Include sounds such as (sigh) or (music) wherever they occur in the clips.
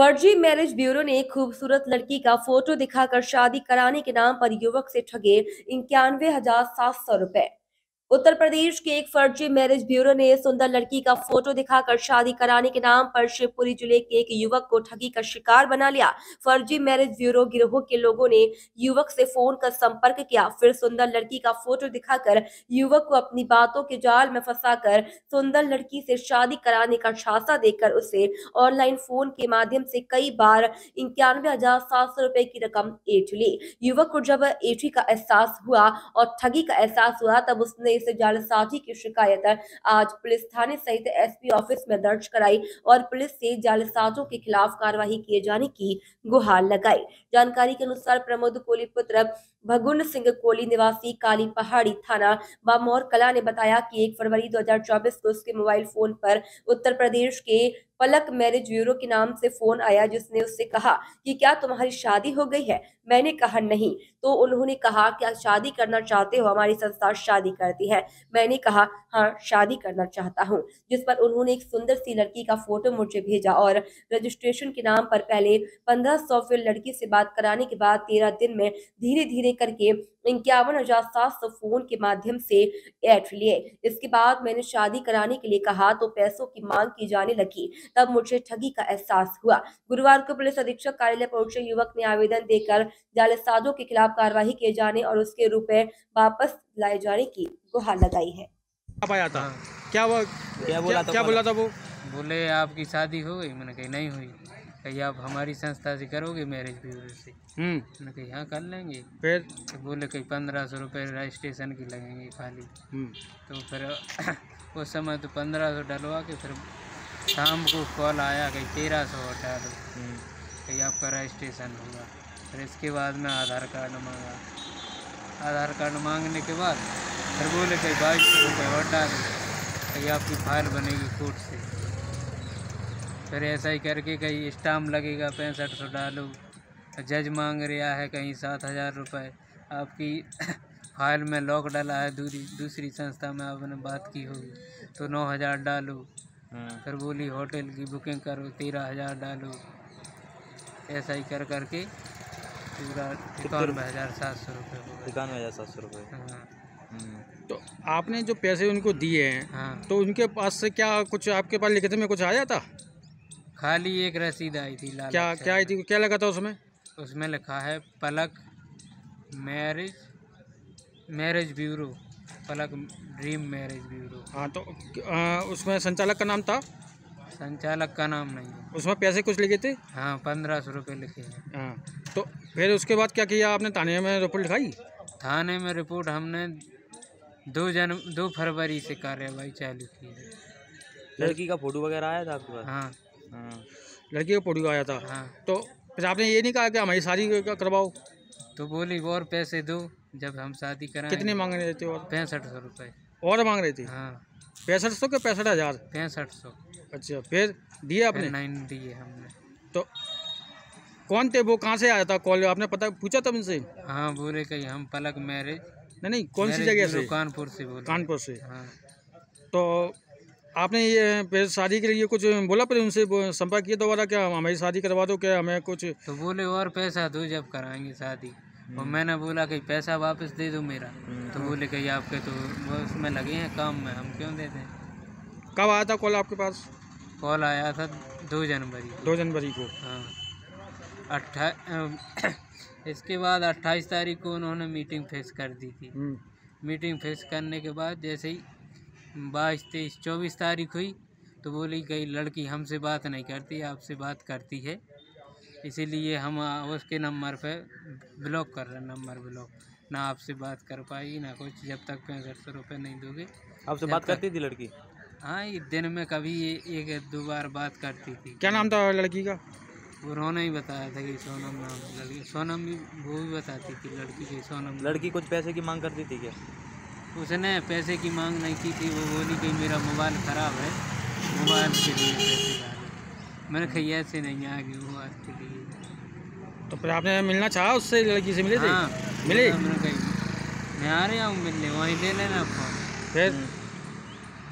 फर्जी marriage bureau ने खूबसूरत लड़की का फ़ोटो दिखाकर शादी कराने के नाम पर युवक से ठगे इक्यानवे हज़ार सात सौ रुपए। उत्तर प्रदेश के एक फर्जी मैरिज ब्यूरो ने सुंदर लड़की का फ़ोटो दिखाकर शादी कराने के नाम पर शिवपुरी ज़िले के एक युवक को ठगी का शिकार बना लिया। फर्जी मैरिज ब्यूरो गिरोह के लोगों ने युवक से फ़ोन कर संपर्क किया। फिर सुंदर लड़की का फ़ोटो दिखाकर युवक को अपनी बातों के जाल में फंसाकर सुंदर लड़की से शादी कराने का झांसा देकर उसे ऑनलाइन फ़ोन के माध्यम से कई बार इक्यानवे हज़ार सात सौ की रकम एठ ली। युवक को जब एठी का एहसास हुआ और ठगी का एहसास हुआ, तब उसने इस जालसाजी की शिकायत आज पुलिस थाने सहित एसपी ऑफ़िस में दर्ज कराई और पुलिस से जालसाजों के खिलाफ कार्रवाई किए जाने की गुहार लगाई। जानकारी के अनुसार प्रमोद कोली पुत्र भगुन सिंह कोली निवासी काली पहाड़ी थाना बामोर कला ने बताया कि एक फरवरी 2024 को उसके मोबाइल फ़ोन पर उत्तर प्रदेश के पलक मैरिज ब्यूरो के नाम से फ़ोन आया जिसने उससे कहा कि क्या तुम्हारी शादी हो गई है? मैंने कहा, नहीं। तो उन्होंने कहा, क्या शादी करना चाहते हो? हमारी संस्था शादी करती है। मैंने कहा हाँ शादी करना चाहता हूँ। जिस पर उन्होंने एक सुंदर सी लड़की का फ़ोटो मुझे भेजा और रजिस्ट्रेशन के नाम पर पहले पंद्रह सौ लड़की से बात कराने के बाद तेरह दिन में धीरे धीरे करके इक्यावन हज़ार सात सौ फ़ोन के माध्यम से ऐड लिए इसके बाद मैंने शादी कराने के लिए कहा तो पैसों की मांग की जाने लगी। तब मुझे ठगी का एहसास हुआ। गुरुवार को पुलिस अधीक्षक कार्यालय पहुँचे। युवक ने आवेदन देकर जालसाजों के खिलाफ कार्रवाई किए जाने और उसके रुपए वापस लाए जाने की गुहार लगाई है। आप आया था? हाँ। क्या वो क्या बोला था क्या बोला? था वो? बोले आपकी शादी हो गई। मैंने कही नहीं हुई। कही आप हमारी संस्था से करोगे मैरिज ब्यूरो से? हम्म। मैंने कही हाँ कर लेंगे। फिर? तो बोले कहीं पंद्रह सौ रुपये रजिस्ट्रेशन की लगेंगे खाली। हम्म। तो फिर (coughs) उस समय तो पंद्रह सौ डलवा के फिर शाम को कॉल आया कहीं तेरह सौ डालो। हम्म, कहीं आपका रजिस्ट्रेशन होगा। फिर इसके बाद में आधार कार्ड मांगा। आधार कार्ड मांगने के बाद फिर बोले कहीं बाईस सौ रुपये और डालो कहीं आपकी फ़ाइल बनेगी कोर्ट से। फिर ऐसा ही करके कहीं स्टाम्प लगेगा पैंसठ सौ डालो। जज मांग रहा है कहीं सात हज़ार रुपये आपकी (coughs) फ़ाइल में लॉक डाला है दूसरी दूसरी संस्था में आपने बात की होगी तो नौ हज़ार डालो। हम्म। फिर बोली होटल की बुकिंग करो तेरह हज़ार डालो। ऐसा ही कर करके पूरा इक्यानवे हज़ार सात सौ रुपये इक्यानवे हज़ार सात सौ रुपये हाँ। तो आपने जो पैसे उनको दिए हैं हाँ। तो उनके पास से क्या कुछ आपके पास लिखित में कुछ आया था? खाली एक रसीद आई थी लाल क्या क्या आई थी? क्या लगा था उसमें? उसमें लिखा है Palak marriage marriage bureau Palak dream marriage bureau. हाँ तो आ, उसमें संचालक का नाम था? संचालक का नाम नहीं है। उसमें पैसे कुछ लिखे थे? हाँ पंद्रह सौ रुपये लिखे हैं। हाँ तो फिर उसके बाद क्या किया आपने? थाने में रिपोर्ट लिखाई? थाने में रिपोर्ट हमने दो जन दो फरवरी से कार्यवाही चालू की है। लड़की का फ़ोटो वगैरह आया था आपके पास? हाँ। हाँ लड़की का फ़ोटो आया था। हाँ। तो फिर आपने ये नहीं कहा कि हमारी शादी करवाओ? तो बोली और पैसे दो जब हम शादी कराएँ कितने मांग रहे थे और? पैंसठ सौ रुपये और मांग रहे थे? हाँ। पैंसठ सौ के पैंसठ हज़ार? पैंसठ सौ। अच्छा फिर दिए आपने? नाइन दिए हमने। तो कौन थे वो? कहाँ से आया था कॉल? आपने पता पूछा था उनसे हाँ बोले कहीं हम पलक मैरिज नहीं नहीं कौन सी जगह से? कानपुर से बोले कानपुर से। हाँ। तो आपने ये शादी के लिए कुछ बोला पर उनसे संपर्क किया दोबारा क्या हमारी शादी करवा दो क्या हमें कुछ? तो बोले और पैसा दो जब कराएँगे शादी। और मैंने बोला कि पैसा वापस दे दो मेरा। तो बोले कहीं आपके तो वो उसमें लगे हैं काम में हम क्यों दे दें? कब आया था कॉल आपके पास? कॉल आया था दो जनवरी दो जनवरी को। हाँ। अट्ठा इसके बाद अट्ठाईस तारीख को उन्होंने मीटिंग फिक्स कर दी थी। हम्म, मीटिंग फिक्स करने के बाद जैसे ही बाईस तेईस चौबीस तारीख हुई तो बोली कहीं लड़की हमसे बात नहीं करती आपसे बात करती है। इसीलिए हम उसके नंबर पे ब्लॉक कर रहे हैं नंबर ब्लॉक। ना आपसे बात कर पाएगी ना कुछ। जब तक पैंसठ सौ रुपये नहीं दोगे आपसे बात तक- करती थी लड़की? हाँ ये दिन में कभी ये एक दो बार बात करती थी। क्या नाम था लड़की का? उन्होंने ही बताया था कि सोनम नाम लड़की। सोनम भी वो भी बताती थी लड़की की सोनम। लड़की कुछ पैसे की मांग करती थी क्या? उसने पैसे की मांग नहीं की थी वो बोली कि मेरा मोबाइल ख़राब है मोबाइल के लिए पैसे मैंने कही ऐसे नहीं आगे मोबाइल के लिए। तो फिर आपने मिलना चाहा उससे लड़की से मिले थे? हाँ मिले? मैंने कही मैं आ रहा हूँ मिलने वहीं ले लेना फ़ोन फिर?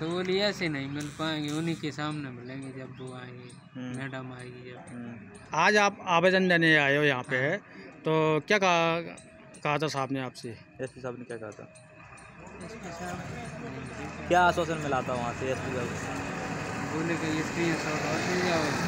तो बोली ऐसे नहीं मिल पाएँगे उन्हीं के सामने मिलेंगे जब वो आएँगे हम्म। मैडम आएगी जब। हम्म, आज आप आवेदन देने आए हो यहाँ पे है। तो क्या कहा कहा था साहब ने आपसे? एसपी साहब ने क्या कहा था? क्या आश्वासन मिला था वहाँ से एसपी साहब बोले कि स्क्रीन शॉट और मिल जाओ